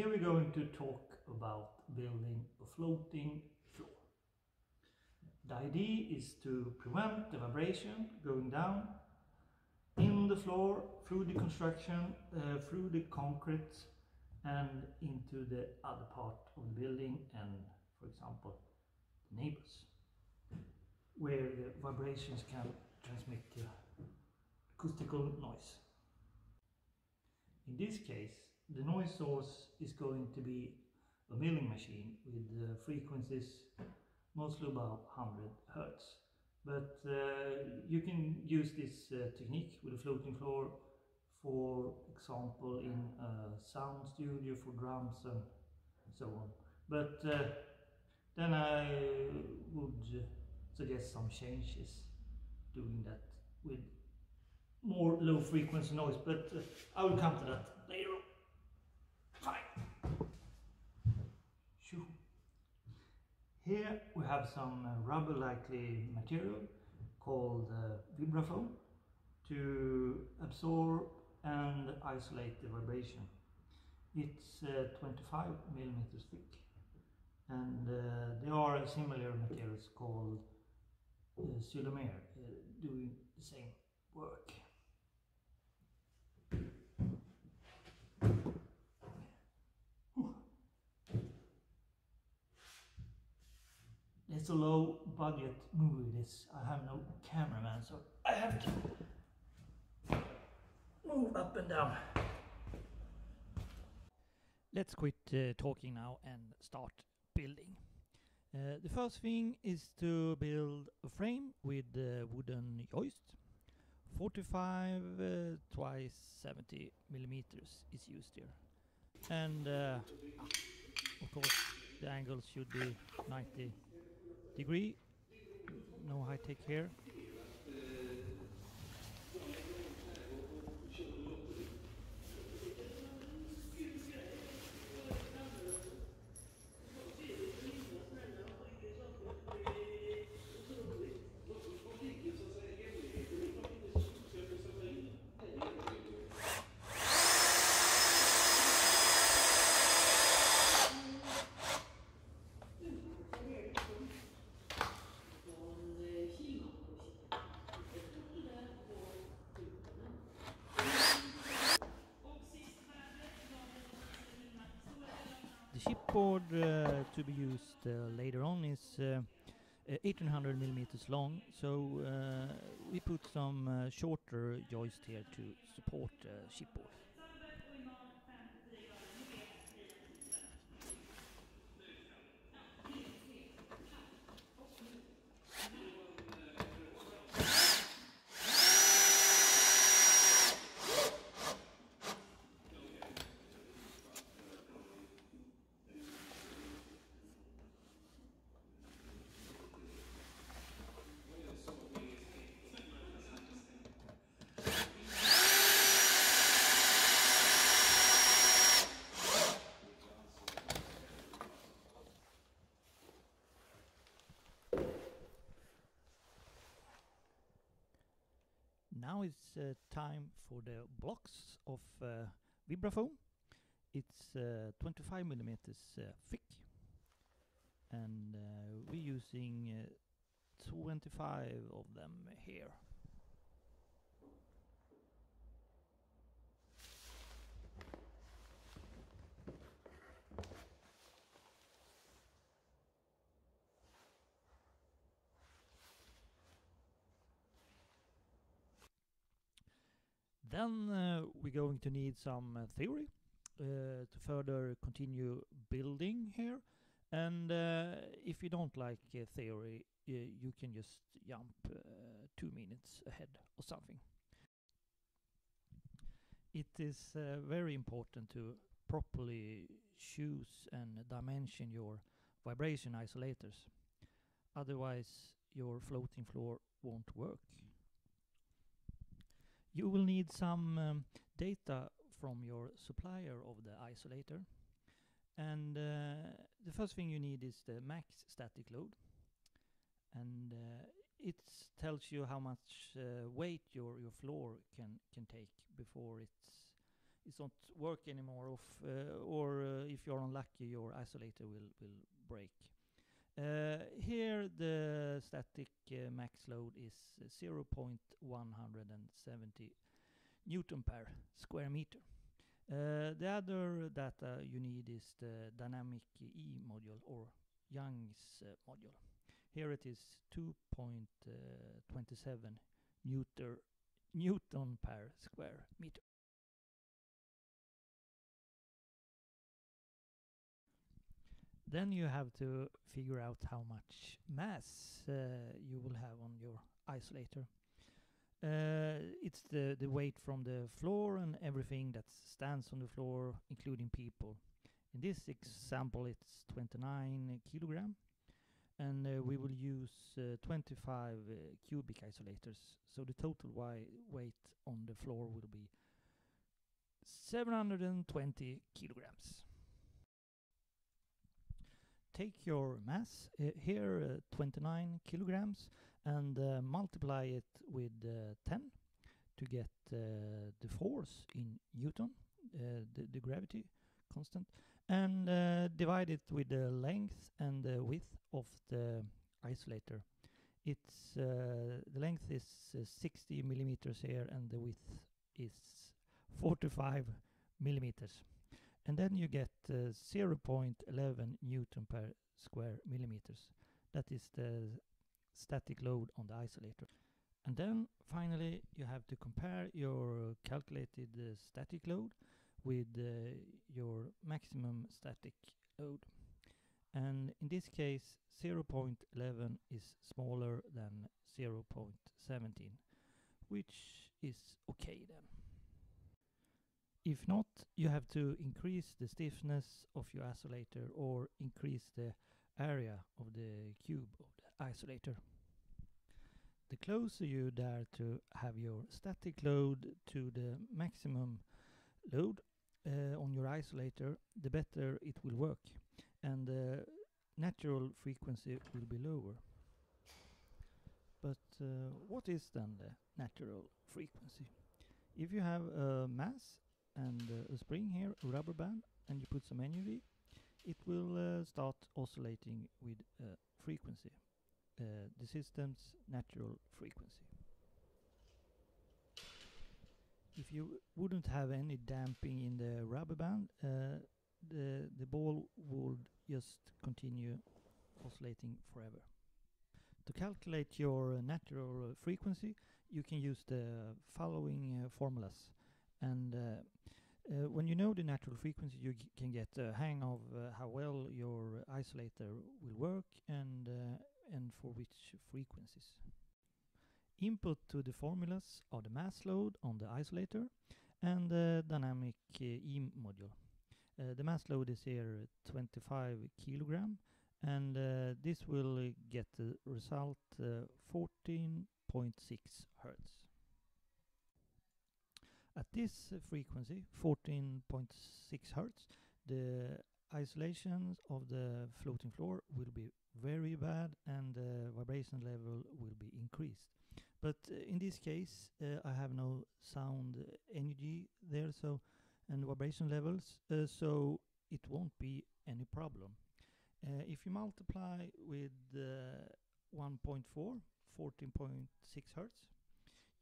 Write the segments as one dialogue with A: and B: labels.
A: Here we're going to talk about building a floating floor. The idea is to prevent the vibration going down in the floor, through the construction, uh, through the concrete and into the other part of the building and for example the neighbors where the vibrations can transmit uh, acoustical noise. In this case the noise source is going to be a milling machine with uh, frequencies mostly about 100 hertz. But uh, you can use this uh, technique with a floating floor for example in a sound studio for drums and so on. But uh, then I would suggest some changes doing that with more low frequency noise but uh, I will come to that later on. Fine. Shoo. Here we have some uh, rubber-likely material called uh, vibrafoam to absorb and isolate the vibration. It's uh, 25 millimeters thick and there are similar materials called uh, doing the same work. It's a low budget movie this. I have no cameraman so I have to move up and down. Let's quit uh, talking now and start building. Uh, the first thing is to build a frame with uh, wooden joist. 45 uh, twice 70 millimeters is used here. And uh, of course the angle should be 90 degree. No high tech here. Chipboard uh, to be used uh, later on is uh, uh, 1800 millimeters long, so uh, we put some uh, shorter joist here to support uh, chipboard. Now it's uh, time for the blocks of uh, vibrafoam. It's uh, 25 millimeters uh, thick, and uh, we're using uh, 25 of them here. Then uh, we're going to need some uh, theory uh, to further continue building here. And if you don't like theory, you can just jump two minutes ahead or something. It is very important to properly choose and dimension your vibration isolators. Otherwise, your floating floor won't work. You will need some um, data from your supplier of the isolator. And uh, the first thing you need is the max static load. And uh, it tells you how much uh, weight your, your floor can, can take before it's it's not work anymore of, uh, or uh,
B: you're unlucky, your isolator will, will break. Uh, here the static uh, max load is uh, 0.170 newton per square meter. Uh, the other data you need is the dynamic E module or Young's uh, module. Here it is 2.27 newton newton per square meter. Then you have to figure out how much mass uh, you will have on your isolator. Uh, it's the, the weight from the floor and everything that stands on the floor, including people. In this example, it's 29 kilogram, and uh, we will use uh, 25 uh, cubic isolators. So the total weight on the floor will be 720 kilograms take your mass uh, here uh, 29 kilograms and uh, multiply it with 10 to get the force in newton the, the gravity constant and uh, divide it with the length and the width of the isolator. It's uh, the length is uh, 60 millimeters here and the width is 45 millimeters and then you get uh, 0.11 newton per square millimeters. That is the static load on the isolator. And then finally you have to compare your calculated uh, static load with uh, your maximum static load. And in this case 0.11 is smaller than 0.17 which is okay then. If not, you have to increase the stiffness of your isolator or increase the area of the cube of the isolator. The closer you dare to have your static load to the maximum load uh, on your isolator, the better it will work and the natural frequency will be lower. But uh, what is then the natural frequency? If you have a mass and uh, a spring here, a rubber band, and you put some NUV, it will uh, start oscillating with uh, frequency, uh, the system's natural frequency. If you wouldn't have any damping in the rubber band, uh, the, the ball would just continue oscillating forever. To calculate your natural frequency, you can use the following uh, formulas. And uh, uh, when you know the natural frequency, you can get a hang of uh, how well your isolator will work and, uh, and for which frequencies. Input to the formulas are the mass load on the isolator and the dynamic uh, E module. Uh, the mass load is here 25 kilogram and this will get the result 14.6 hertz. At this uh, frequency, 14.6 Hertz, the isolations of the floating floor will be very bad and the vibration level will be increased. But uh, in this case, uh, I have no sound energy there, so and vibration levels, uh, so it won't be any problem. Uh, if you multiply with uh, 1.4, 14.6 Hertz,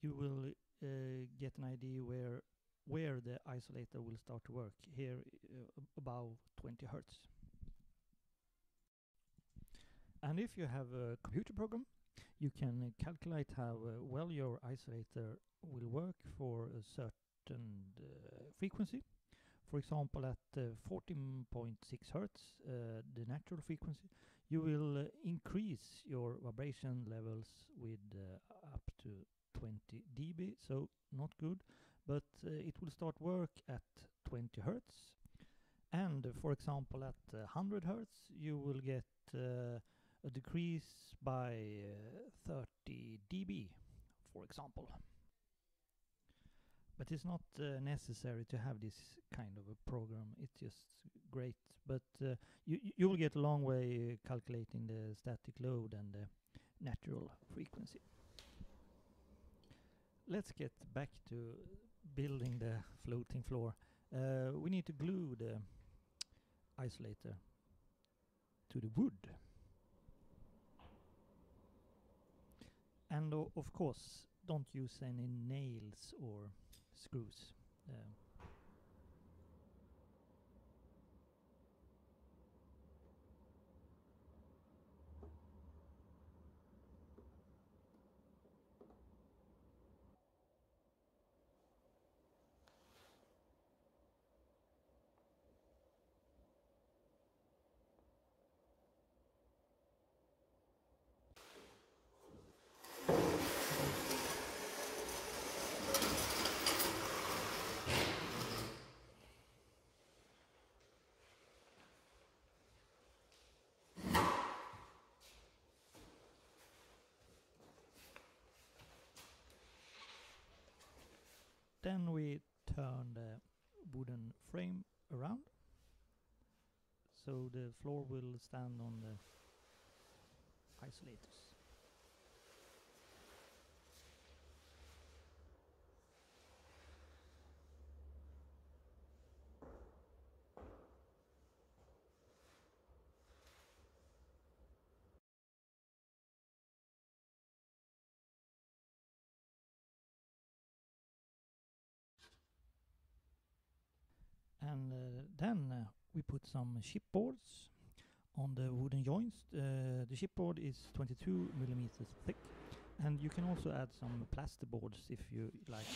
B: you will uh, get an idea where where the isolator will start to work here uh, above 20 hertz. And if you have a computer program you can calculate how uh, well your isolator will work for a certain uh, frequency. For example at 14.6 hertz uh, the natural frequency you will increase your vibration levels with up to 20 dB, so not good, but uh, it will start work at 20 hertz. And for example, at 100 hertz, you will get uh, a decrease by uh, 30 dB, for example. But it's not uh, necessary to have this kind of a program. It's just great. But uh, you you will get a long way calculating the static load and the natural frequency let's get back to building the floating floor. Uh, we need to glue the isolator to the wood. And of course, don't use any nails or screws. Um, Then we turn the wooden frame around so the floor will stand on the isolators. And uh, then uh, we put some chipboards on the wooden joints. Uh, the chipboard is 22 millimeters thick, and you can also add some plasterboards if you like.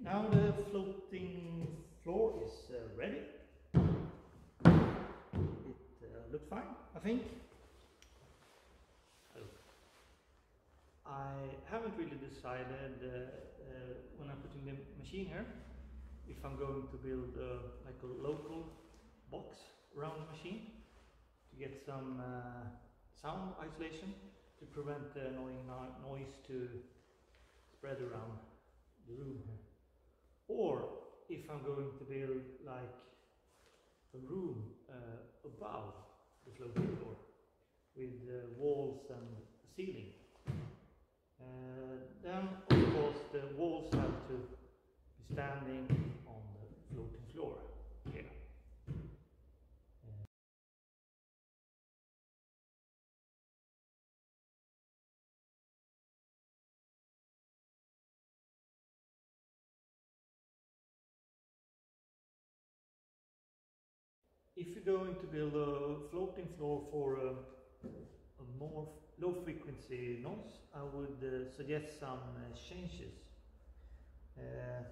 A: Now the floating floor is uh, ready. It looks fine, I think. Decided uh, when I'm putting the machine here if I'm going to build like a local box around the machine to get some uh, sound isolation to prevent the annoying no- noise to spread around the room here. Or if I'm going to build like a room uh, above the floating floor with uh, walls and ceiling. Uh, then of course the walls have to be standing on the floating floor here. Uh, If you're going to build a floating floor for a, a more low frequency noise, I would uh, suggest some uh, changes. Uh,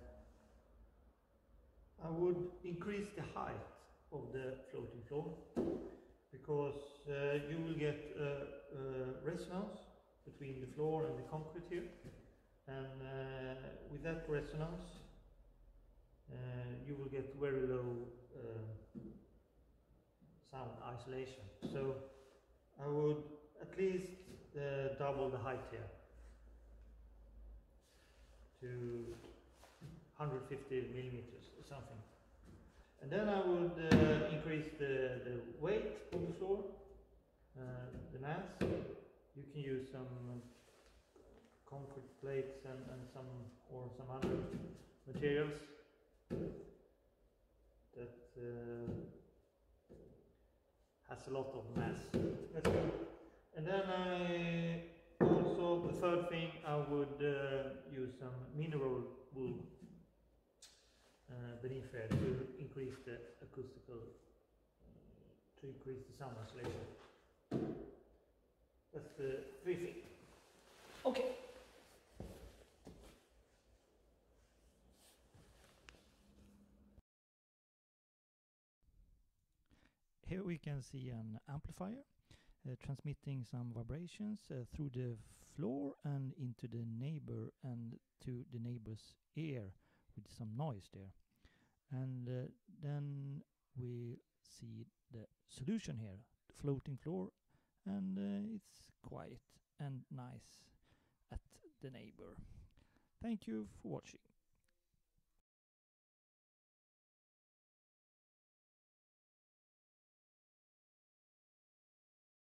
A: I would increase the height of the floating floor because uh, you will get uh, uh, resonance between the floor and the concrete here, and with that resonance, you will get very low. Sound isolation. So I would at least uh, double the height here to 150 millimeters or something. And then I would uh, increase the, the weight of the floor, uh, the mass. You can use some concrete plates and, and some or some other materials that uh, has a lot of mass. That's good. And then I also, the third thing, I would uh, use some mineral wool uh, beneath there to increase the acoustical, uh, to increase the sound isolation. That's the three things. Okay.
B: Here we can see an amplifier uh, transmitting some vibrations uh, through the floor and into the neighbor and to the neighbor's ear with some noise there. And uh, then we see the solution here, the floating floor, and uh, it's quiet and nice at the neighbor. Thank you for watching.